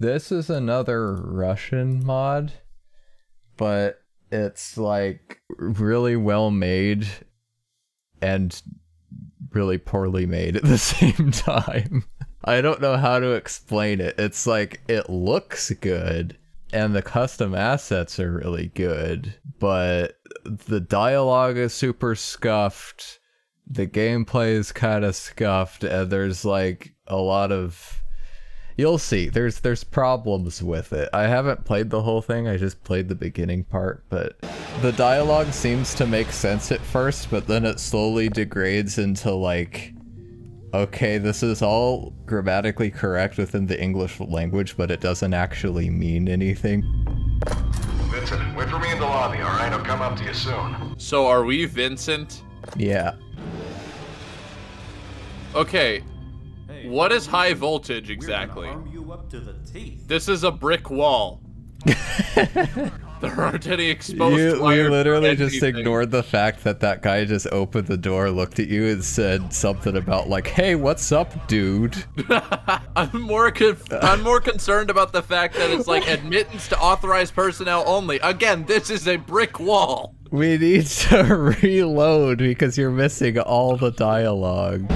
This is another Russian mod, but it's like really well made and really poorly made at the same time. I don't know how to explain it. It's like it looks good and the custom assets are really good, but the dialogue is super scuffed. The gameplay is kind of scuffed and there's like a lot of You'll see. There's there's problems with it. I haven't played the whole thing. I just played the beginning part, but the dialogue seems to make sense at first, but then it slowly degrades into like okay, this is all grammatically correct within the English language, but it doesn't actually mean anything. Vincent, wait for me in the lobby, alright? I'll come up to you soon. So are we Vincent? Yeah. Okay, what is high voltage exactly? This is a brick wall. there aren't any exposed You, wires you literally just anything. ignored the fact that that guy just opened the door, looked at you, and said something about like, "Hey, what's up, dude?" I'm more I'm more concerned about the fact that it's like admittance to authorized personnel only. Again, this is a brick wall. We need to reload because you're missing all the dialogue.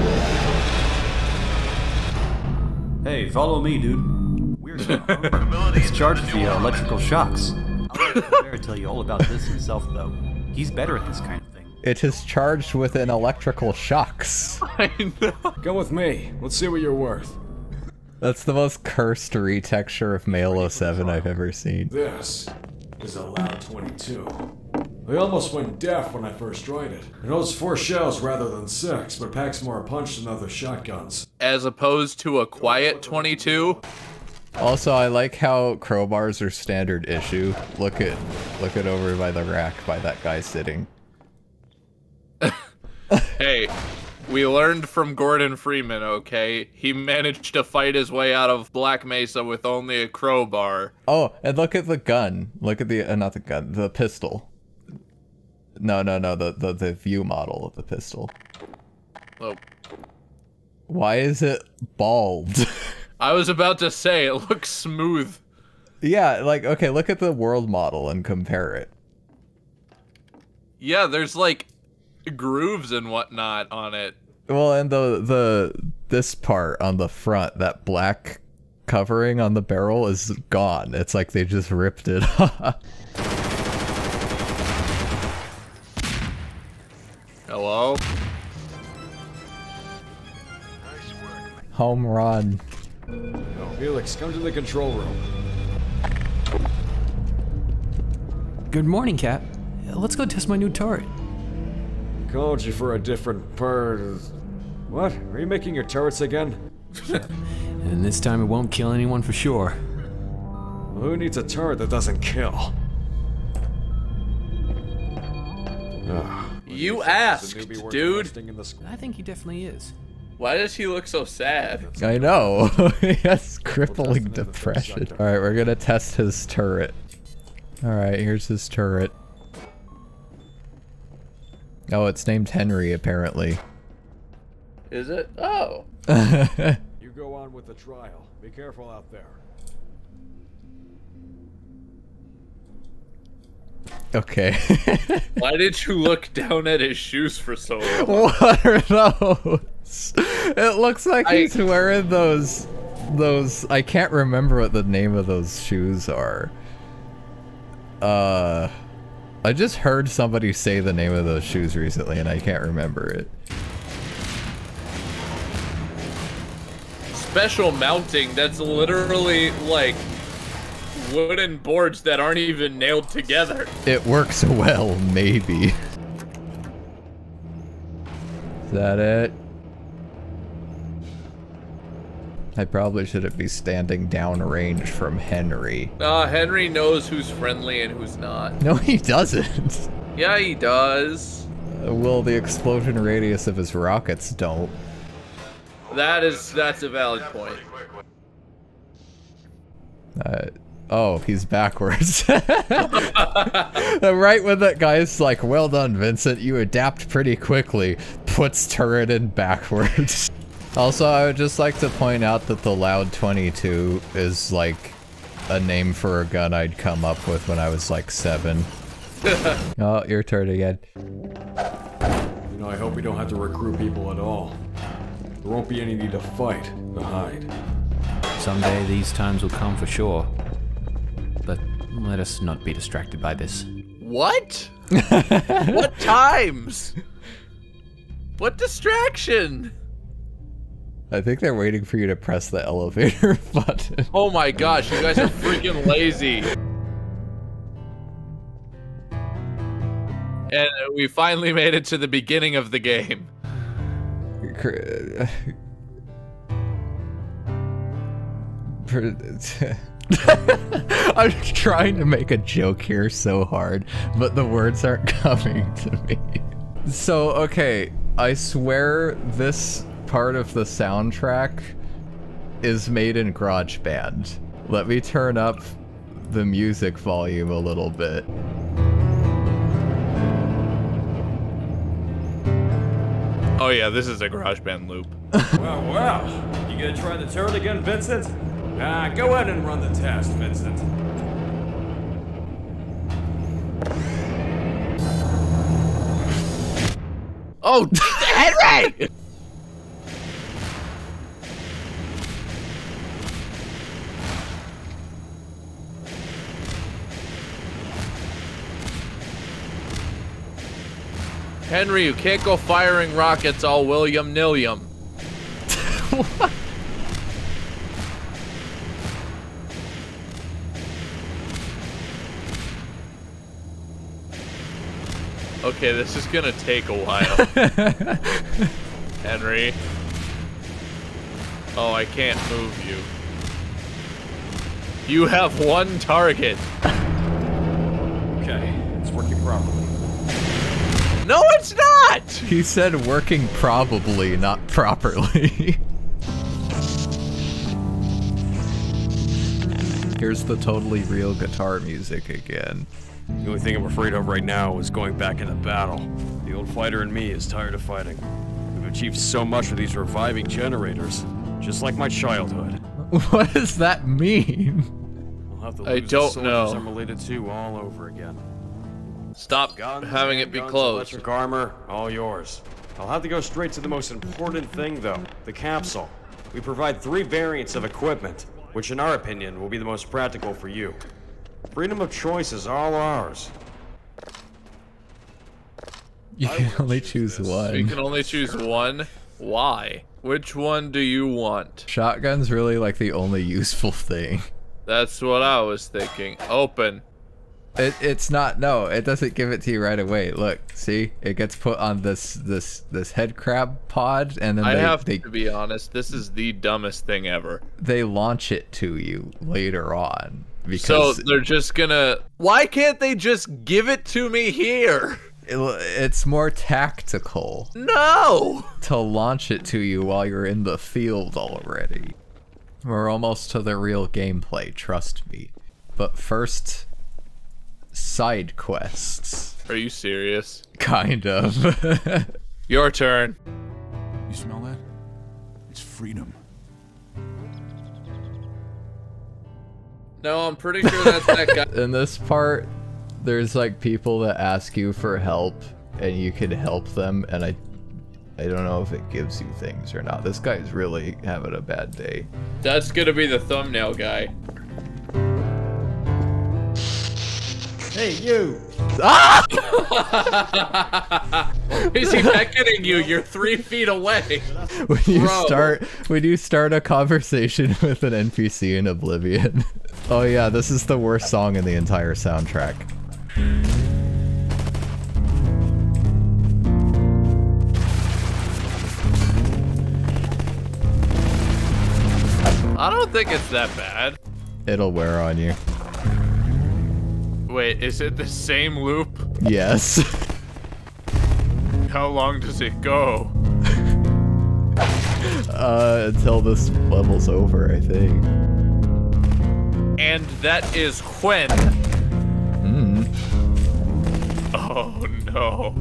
Hey, follow me, dude. We're Let's the uh, electrical shocks. I'll let Bear tell you all about this himself, though. He's better at this kind of thing. It is charged with an electrical shocks. I know. Come with me. Let's see what you're worth. That's the most cursed retexture of Male 07 I've ever seen. This is a loud 22. I almost went deaf when I first tried it. It holds four shells rather than six, but packs more punch than other shotguns. As opposed to a quiet 22. Also, I like how crowbars are standard issue. Look at look at over by the rack by that guy sitting. Hey, we learned from Gordon Freeman, okay? He managed to fight his way out of Black Mesa with only a crowbar. Oh, and look at the gun. Look at the uh, not the gun, the pistol. No, no, no, the, the the view model of the pistol. Oh, Why is it bald? I was about to say, it looks smooth. yeah, like okay, look at the world model and compare it. Yeah, there's like grooves and whatnot on it. Well, and the the this part on the front, that black covering on the barrel is gone. It's like they just ripped it off. Hello? Home run. Felix, come to the control room. Good morning, Cap. Let's go test my new turret. Called you for a different part. What? Are you making your turrets again? And this time it won't kill anyone for sure. Who needs a turret that doesn't kill? Ugh. You Is asked, dude. in the I think he definitely is. Why does he look so sad? I know. he has crippling in the depression. All right, we're gonna test his turret. All right, here's his turret. Oh, it's named Henry apparently. Is it? Oh. You go on with the trial. Be careful out there. Okay. Why did you look down at his shoes for so long? what are those? It looks like I- he's wearing those. Those. I can't remember what the name of those shoes are. Uh. I just heard somebody say the name of those shoes recently and I can't remember it. Special mounting that's literally like wooden boards that aren't even nailed together. It works well, maybe. Is that it? I probably shouldn't be standing downrange from Henry. Uh, Henry knows who's friendly and who's not. No, he doesn't. Yeah, he does. Uh, Well, the explosion radius of his rockets don't. That is, that's a valid point. Uh, oh, he's backwards. right when that guy's like, well done, Vincent, you adapt pretty quickly, puts turret in backwards. also, I would just like to point out that the Loud 22 is like a name for a gun I'd come up with when I was like seven. oh, your turn again. You know, I hope we don't have to recruit people at all. There won't be any need to fight, to hide. Someday these times will come for sure. But let us not be distracted by this. What? what times? What distraction? I think they're waiting for you to press the elevator button. Oh my gosh, you guys are freaking lazy. And we finally made it to the beginning of the game. I'm trying to make a joke here so hard, but the words aren't coming to me. So, okay, I swear this part of the soundtrack is made in GarageBand. Let me turn up the music volume a little bit. Oh yeah, this is a GarageBand loop. Well, well. You gonna try the turret again, Vincent? Ah, go ahead and run the test, Vincent. Oh, Henry! Henry, you can't go firing rockets all William Nilliam. Okay, this is gonna take a while. Henry. Oh, I can't move you. You have one target. Okay, it's working properly. No, it's not! He said working probably, not properly. Here's the totally real guitar music again. The only thing I'm afraid of right now is going back into battle. The old fighter in me is tired of fighting. We've achieved so much with these reviving generators, just like my childhood. What does that mean? I'll have to I lose the don't soldiers know. I'm related to all over again. Stop Guns, having it be handguns, closed. Electric armor, all yours. I'll have to go straight to the most important thing, though the capsule. We provide three variants of equipment, which, in our opinion, will be the most practical for you. Freedom of choice is all ours. You I can only choose choose this. You one. can only choose one. Why? Which one do you want? Shotgun's really like the only useful thing. That's what I was thinking. Open. It, it's not no it doesn't give it to you right away look see it gets put on this this this head crab pod and then I they, have they, to be honest, this is the dumbest thing ever. they launch it to you later on So because they're just gonna. Why can't they just give it to me here? it, it's more tactical No! to launch it to you while you're in the field already we're almost to the real gameplay trust me but first side quests Are you serious? kind of Your turn. You smell that? It's freedom. No, I'm pretty sure that's that guy. in this part, there's like people that ask you for help, and you can help them, and I, I don't know if it gives you things or not. This guy's really having a bad day. That's gonna be the thumbnail guy. Hey, you! Ah! Is he beckoning you? You're three feet away. When you Bro. start, when you start a conversation with an NPC in Oblivion. oh yeah, this is the worst song in the entire soundtrack. I don't think it's that bad. It'll wear on you. Wait, is it the same loop? Yes. How long does it go? uh, until this level's over, I think. And that is when. Hmm. Oh no.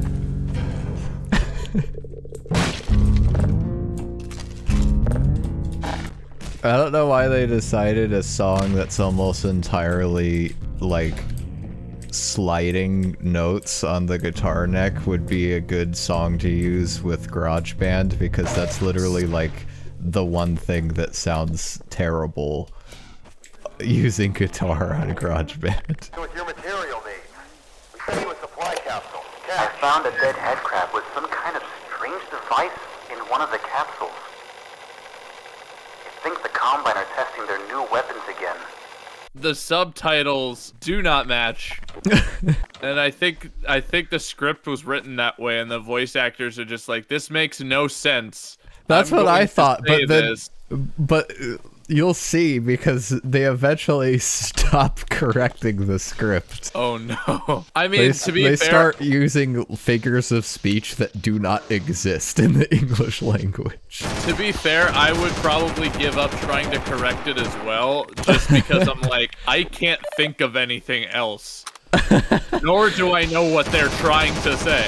I don't know why they decided a song that's almost entirely like sliding notes on the guitar neck would be a good song to use with GarageBand because that's literally like the one thing that sounds terrible using guitar on GarageBand. With your material needs. We sent you a supply capsule. I found a dead head crab with some kind of strange device in one of the capsules. I think the Combine are testing their new weapons again. The subtitles do not match. and I think I think the script was written that way and the voice actors are just like this makes no sense. That's I'm what I thought, but then, but you'll see because they eventually stop correcting the script. Oh no. I mean They, to be they fair start using figures of speech that do not exist in the English language. To be fair, I would probably give up trying to correct it as well, just because I'm like, I can't think of anything else. Nor do I know what they're trying to say.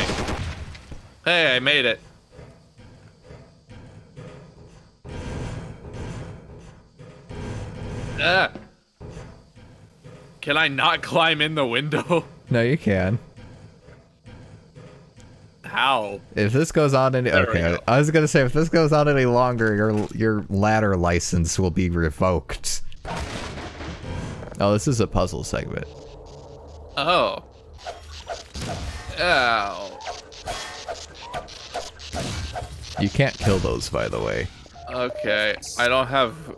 Hey, I made it. Ah. Can I not climb in the window? No, you can. How? If this goes on any There okay. I was gonna say if this goes on any longer, your your ladder license will be revoked. Oh, this is a puzzle segment. Oh. Ow. You can't kill those, by the way. Okay, I don't have,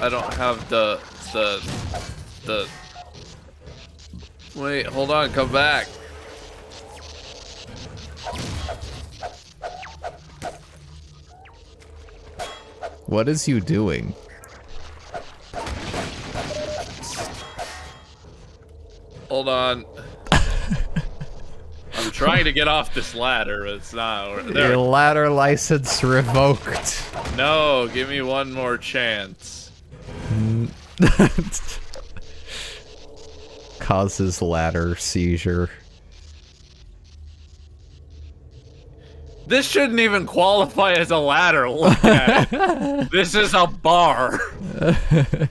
I don't have the, the, the. Wait, hold on, come back. What is you doing? Hold on. I'm trying to get off this ladder. It's not. There. Your ladder license revoked. No, give me one more chance. Causes ladder seizure. This shouldn't even qualify as a ladder. Look at it. This is a bar.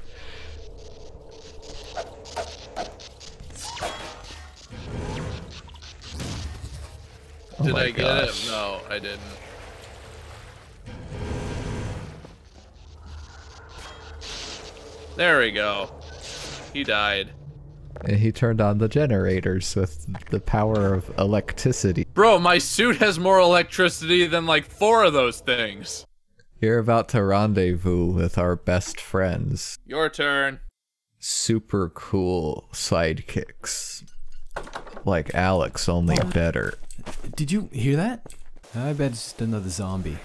Oh Did my I get it? No, I didn't. There we go. He died. And he turned on the generators with the power of electricity. Bro, my suit has more electricity than like four of those things. You're about to rendezvous with our best friends. Your turn. Super cool sidekicks. Like Alex, only better. Did you hear that? I bet it's just another zombie.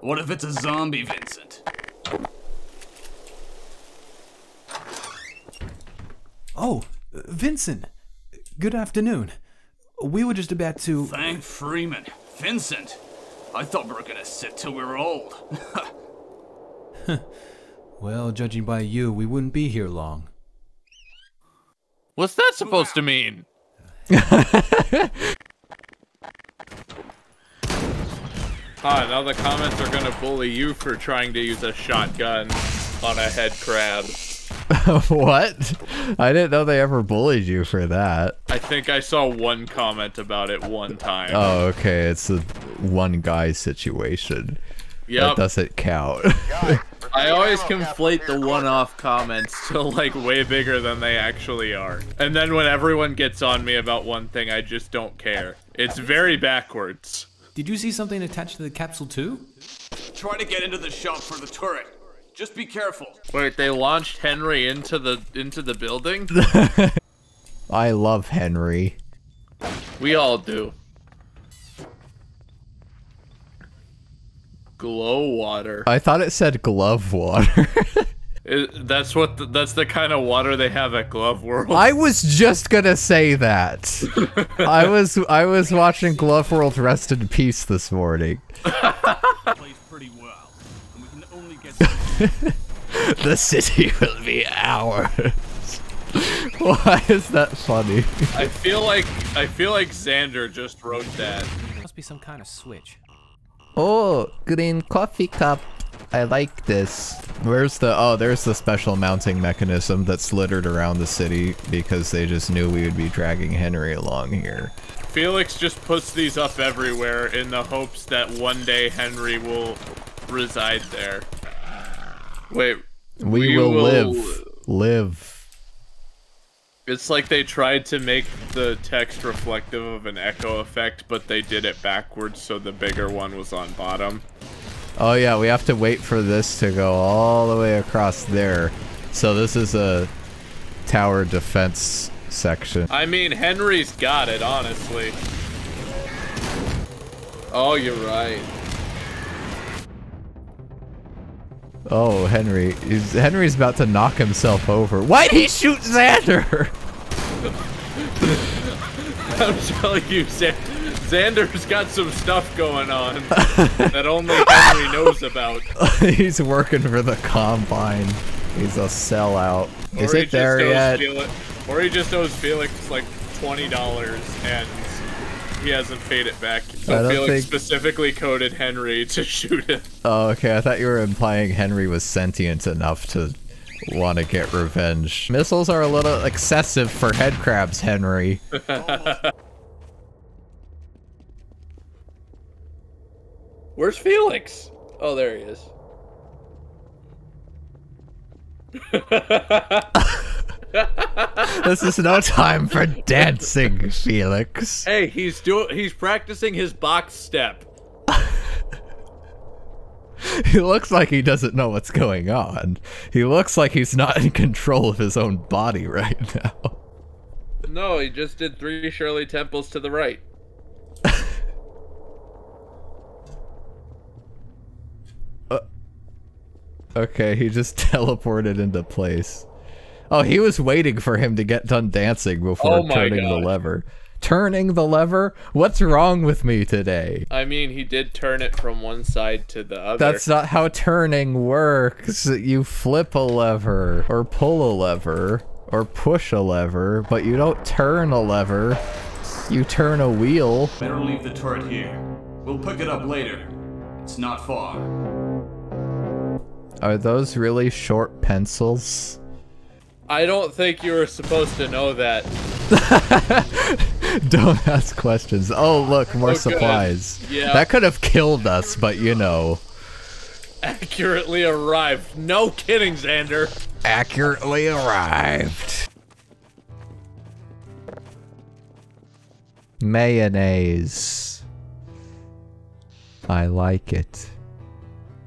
What if it's a zombie, Vincent? Oh, uh, Vincent. Good afternoon. We were just about to. Thank Freeman. Vincent. I thought we were gonna sit till we were old. Well, judging by you, we wouldn't be here long. What's that supposed to mean? Ah, now the comments are gonna bully you for trying to use a shotgun on a head crab. what? I didn't know they ever bullied you for that. I think I saw one comment about it one time. Oh, okay. It's a one guy situation. Yeah. That doesn't count. I always conflate the one-off comments to like way bigger than they actually are. And then when everyone gets on me about one thing, I just don't care. It's very backwards. Did you see something attached to the capsule too? Try to get into the shop for the turret. Just be careful. Wait, they launched Henry into the into the building? I love Henry. We all do. Glow water. I thought it said glove water. I- that's what the, that's the kind of water they have at Glove World. I was just gonna say that. I was I was watching Glove World Rest in Peace this morning. Plays pretty well. And we can only get The city will be ours. Why is that funny? I feel like I feel like Xander just wrote that. Must be some kind of switch. Oh, green coffee cup. I like this. Where's the oh there's the special mounting mechanism that's littered around the city because they just knew we would be dragging Henry along here. Felix just puts these up everywhere in the hopes that one day Henry will reside there. Wait. We, will, live. Live. It's like they tried to make the text reflective of an echo effect, but they did it backwards so the bigger one was on bottom. Oh yeah, we have to wait for this to go all the way across there. So this is a tower defense section. I mean, Henry's got it, honestly. Oh, you're right. Oh, Henry. He's, Henry's about to knock himself over. Why'd he shoot Xander? I'm telling you, Xan- Xander's got some stuff going on that only Henry knows about. He's working for the Combine. He's a sellout. Is Or it there yet? Felix, or he just owes Felix like twenty dollars and he hasn't paid it back. I So don't Felix think- specifically coded Henry to shoot him. Oh, okay. I thought you were implying Henry was sentient enough to want to get revenge. Missiles are a little excessive for headcrabs, Henry. Where's Felix? Oh, there he is. this is no time for dancing, Felix. Hey, he's doing he's practicing his box step. He looks like he doesn't know what's going on. He looks like he's not in control of his own body right now. No, he just did three Shirley Temples to the right. Uh, okay, he just teleported into place. Oh, he was waiting for him to get done dancing before Oh turning God. the lever. Turning the lever? What's wrong with me today? I mean, he did turn it from one side to the other. That's not how turning works. You flip a lever, or pull a lever, or push a lever, but you don't turn a lever. You turn a wheel. Better leave the turret here. We'll pick it up later. It's not far. Are those really short pencils? I don't think you were supposed to know that. Don't ask questions. Oh, look, more Oh, good. supplies. Yeah. That could have killed us, but you know. Accurately arrived. No kidding, Xander. Accurately arrived. Mayonnaise. I like it.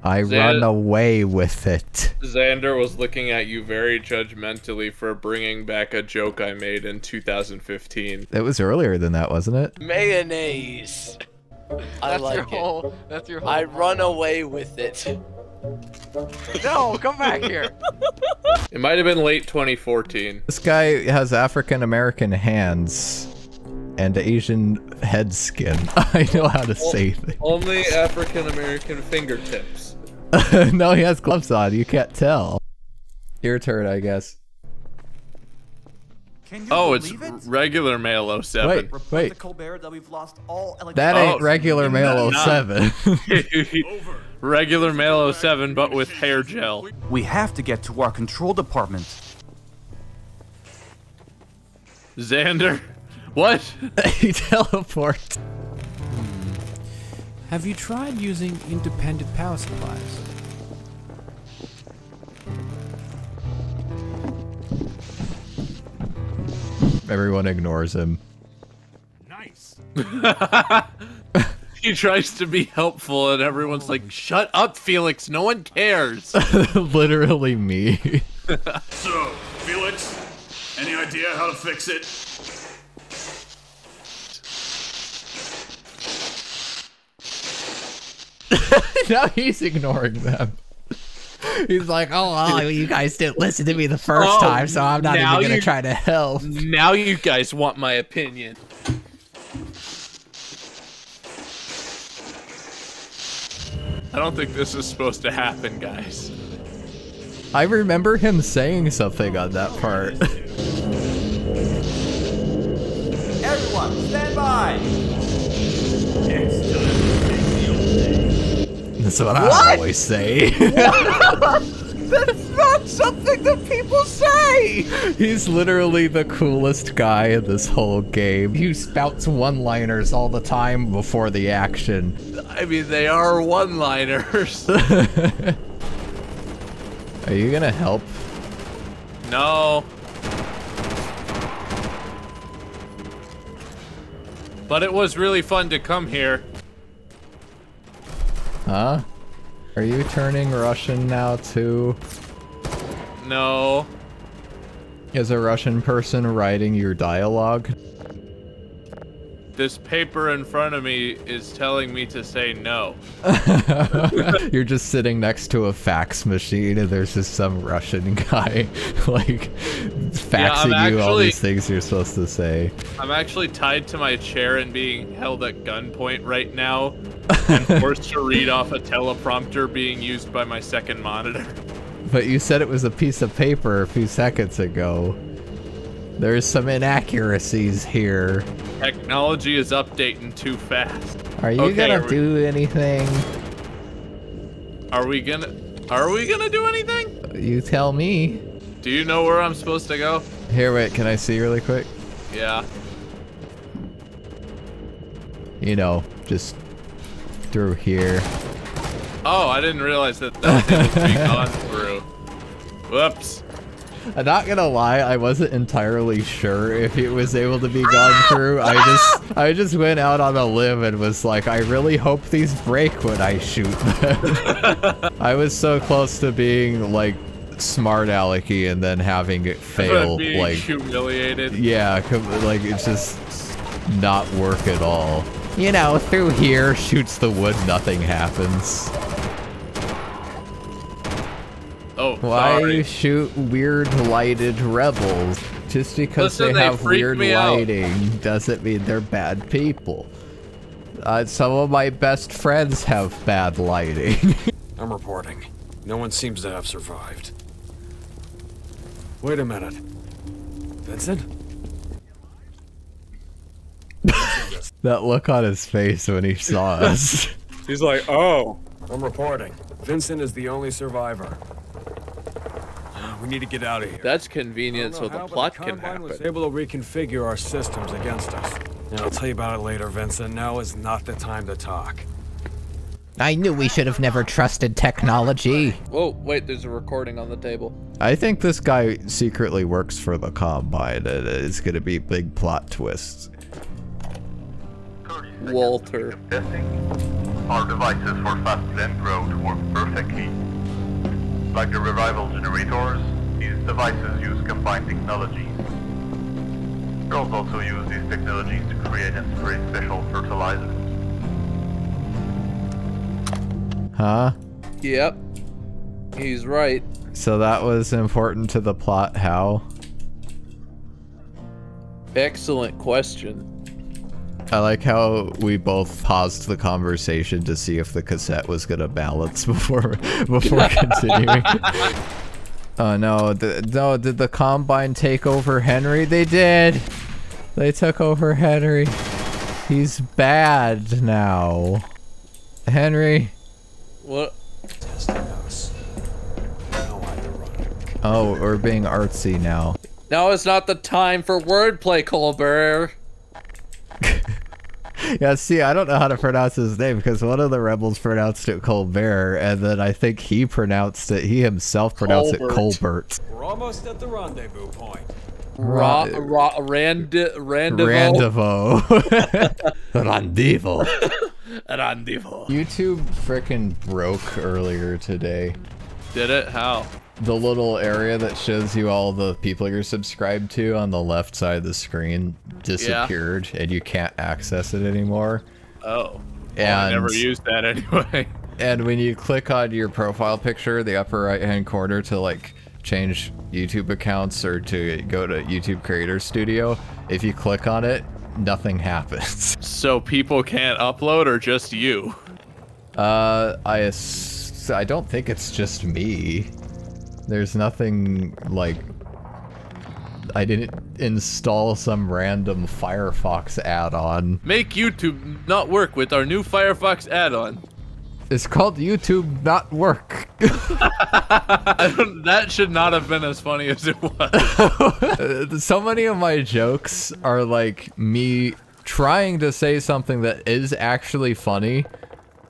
I Zan- run away with it. Xander was looking at you very judgmentally for bringing back a joke I made in 2015. It was earlier than that, wasn't it? Mayonnaise. I That's like your it. whole. That's your whole. I run away with it. No, come back here. It might have been late 2014. This guy has African American hands and Asian head skin. I know how to say things. Only African American fingertips. no, he has gloves on. You can't tell. Your turn, I guess. Can you Oh, it's believe it? regular male 07. Wait, wait. Colbert that we've lost all That Oh, ain't oh regular male nah. 07. regular male 07, but with hair gel. We have to get to our control department. Xander, what? he teleports. Have you tried using independent power supplies? Everyone ignores him. Nice. He tries to be helpful, and everyone's like, "Shut up, Felix. No one cares." Literally me. So, Felix, any idea how to fix it? now he's ignoring them. He's like, oh, well, you guys didn't listen to me the first Oh, time, so I'm not even gonna try to help. now you guys want my opinion. I don't think this is supposed to happen, guys. I remember him saying something on that part. That's what, I always say. That's not something that people say! He's literally the coolest guy in this whole game. He spouts one-liners all the time before the action. I mean, they are one-liners. Are you gonna help? no. But it was really fun to come here. Huh? Are you turning Russian now too? No. Is a Russian person writing your dialogue? This paper in front of me is telling me to say no. You're just sitting next to a fax machine and there's just some Russian guy like faxing you all these things you're supposed to say. I'm actually tied to my chair and being held at gunpoint right now and forced to read off a teleprompter being used by my second monitor. But you said it was a piece of paper a few seconds ago. There's some inaccuracies here. Technology is updating too fast. Are you Okay, gonna are we- do anything? Are we gonna Are we gonna do anything? You tell me. Do you know where I'm supposed to go? Here, wait, can I see really quick? Yeah. You know, just through here. Oh, I didn't realize that that was able gone through. Whoops. I'm not gonna lie, I wasn't entirely sure if it was able to be gone through. I just I just went out on a limb and was like, I really hope these break when I shoot them. I was so close to being like smart alecky and then having it fail like humiliated. yeah, like it's just not work at all. You know, through here shoots the wood, nothing happens. Oh, Why sorry. you shoot weird lighted rebels? Just because Listen, they they have freak weird me out. lighting doesn't mean they're bad people. Uh, some of my best friends have bad lighting. I'm reporting. No one seems to have survived. Wait a minute. Vincent? that look on his face when he saw us. He's like, oh. I'm reporting. Vincent is the only survivor. We need to get out of here. That's convenient so the plot can Combine was happen. able to reconfigure our systems against us. And I'll tell you about it later, Vincent. Now is not the time to talk. I knew we should have never trusted technology. Whoa, wait, there's a recording on the table. I think this guy secretly works for the Combine and it's gonna be big plot twists. Walter. Our devices for fast blend growth work perfectly. Like the revival generators, these devices use combined technologies. Girls also use these technologies to create and spray special fertilizers. Huh? Yep. He's right. So that was important to the plot, how? Excellent question. I like how we both paused the conversation to see if the cassette was gonna balance before before continuing. Oh no, the, no, did the Combine take over Henry? They did! They took over Henry. He's bad now. Henry. What? Oh, we're being artsy now. Now is not the time for wordplay, Colbert. Yeah, see, I don't know how to pronounce his name because one of the rebels pronounced it Colbert, and then I think he pronounced it, he himself pronounced it Colbert. Colbert. We're almost at the rendezvous point. Ra, ra, rand, rendezvous. Randevo. Rendezvous. Rendezvous. YouTube frickin' broke earlier today. Did it? How? The little area that shows you all the people you're subscribed to on the left side of the screen disappeared, and you can't access it anymore. Oh. And Well, I never used that anyway. And when you click on your profile picture, the upper right hand corner to like change YouTube accounts or to go to YouTube Creator Studio, if you click on it, nothing happens. So people can't upload or just you? Uh, I I don't think it's just me. There's nothing like I didn't install some random Firefox add-on. Make YouTube not work with our new Firefox add-on. It's called YouTube not work. that should not have been as funny as it was. so many of my jokes are like me trying to say something that is actually funny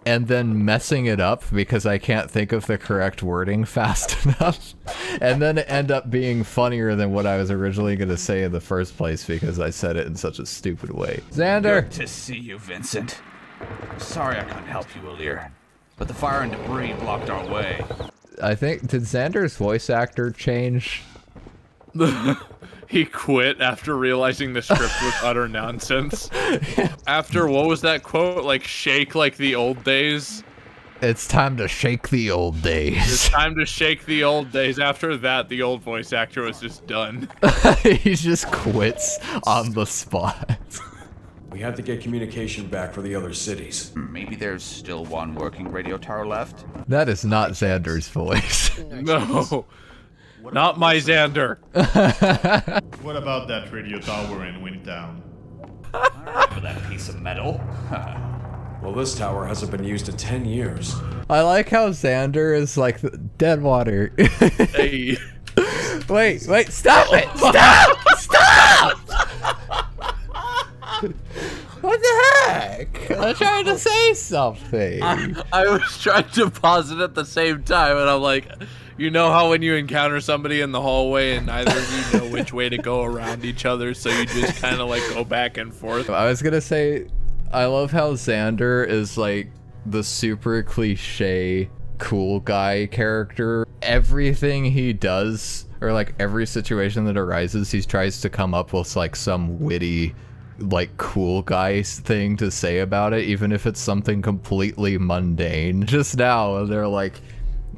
and then messing it up because I can't think of the correct wording fast enough and then end up being funnier than what I was originally going to say in the first place because I said it in such a stupid way. Xander! Good to see you, Vincent. Sorry I couldn't help you earlier, but the fire and debris blocked our way. I think, did Xander's voice actor change? he quit after realizing the script was utter nonsense. After what was that quote? Like shake like the old days. It's time to shake the old days. It's time to shake the old days. After that, the old voice actor was just done. he just quits on the spot. We have to get communication back for the other cities. Maybe there's still one working radio tower left. That is not Xander's voice. No, not my Xander. What about that radio tower in Windtown? For that piece of metal. Well, this tower hasn't been used in 10 years. I like how Xander is like dead water. Hey. wait, wait, stop it! Stop! Stop! what the heck? I'm trying to say something. I was trying to pause it at the same time, and I'm like, you know how when you encounter somebody in the hallway and neither of you know which way to go around each other, so you just kind of like go back and forth. I was gonna say, I love how Xander is like the super cliche cool guy character. Everything he does, or like every situation that arises, he tries to come up with like some witty, like cool guy thing to say about it, even if it's something completely mundane. Just now, they're like,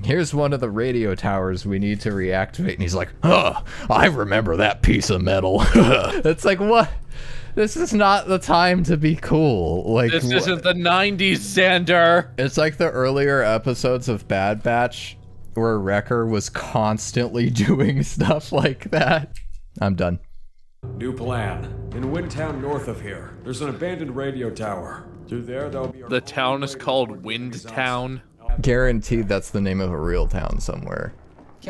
Here's one of the radio towers we need to reactivate. And he's like, huh, I remember that piece of metal. it's like, what? This is not the time to be cool. Like, This isn't the 90s, Xander. it's like the earlier episodes of Bad Batch where Wrecker was constantly doing stuff like that. I'm done. New plan. In Windtown north of here, there's an abandoned radio tower. Through there, there'll be... The town is called Wind Town. Guaranteed that's the name of a real town somewhere.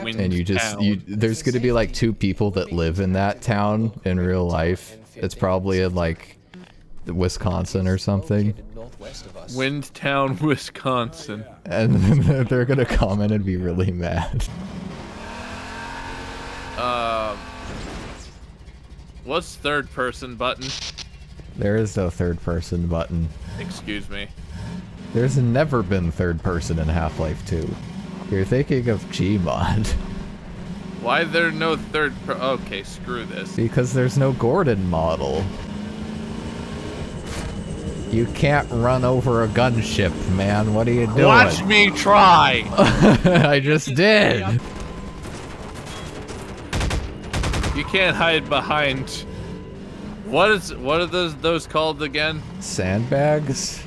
Wind and you just you there's going to be like two people that live in that town in real life. It's probably in like Wisconsin or something. Wind Town, Wisconsin. And they're going to comment and be really mad. Um, what's third person button? There is no third person button. Excuse me. There's never been third person in Half-Life 2. You're thinking of Gmod. Why there no third per- Okay, screw this. Because there's no Gordon model. You can't run over a gunship, man. What are you doing? Watch me try! I just did. You can't hide behind. What is what are those those called again? Sandbags?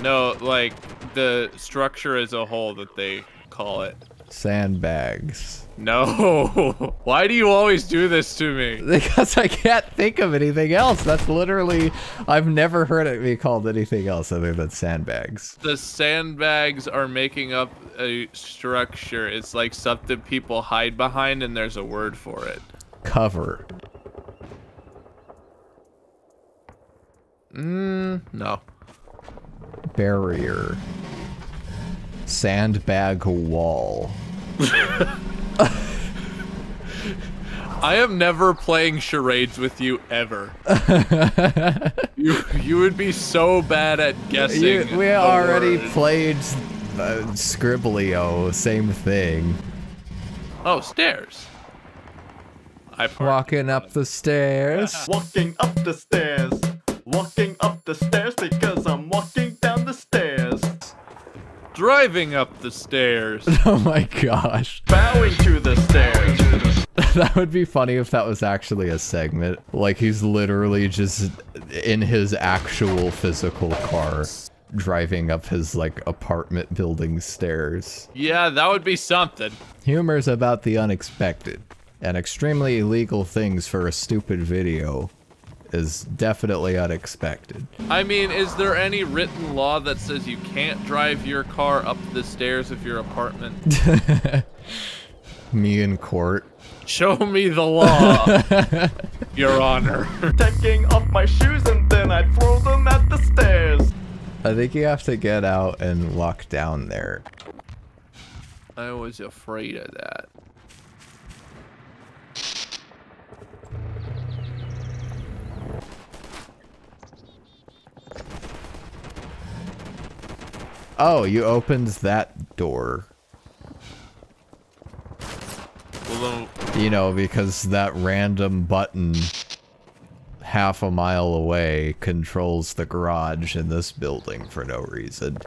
No, like the structure as a whole that they call it. Sandbags. No. Why do you always do this to me? Because I can't think of anything else. That's literally, I've never heard it be called anything else other than sandbags. The sandbags are making up a structure. It's like something people hide behind and there's a word for it. Cover. Mm, no. Barrier. Sandbag wall. I am never playing charades with you ever. you you would be so bad at guessing. You- we the already word. played uh, Skribbl.io, same thing. Oh, stairs. I Walking up the stairs. Walking up the stairs. Walking up the stairs because driving up the stairs. oh my gosh. Bowing to the stairs. that would be funny if that was actually a segment. Like he's literally just in his actual physical car driving up his like apartment building stairs. Yeah, that would be something. Humor's about the unexpected and extremely illegal things for a stupid video. Is definitely unexpected. I mean, is there any written law that says you can't drive your car up the stairs of your apartment? Me in court. Show me the law, Your Honor. Taking off my shoes and then I throw them at the stairs. I think you have to get out and walk down there. I was afraid of that. Oh, you opened that door. Well, You know, because that random button half a mile away controls the garage in this building for no reason.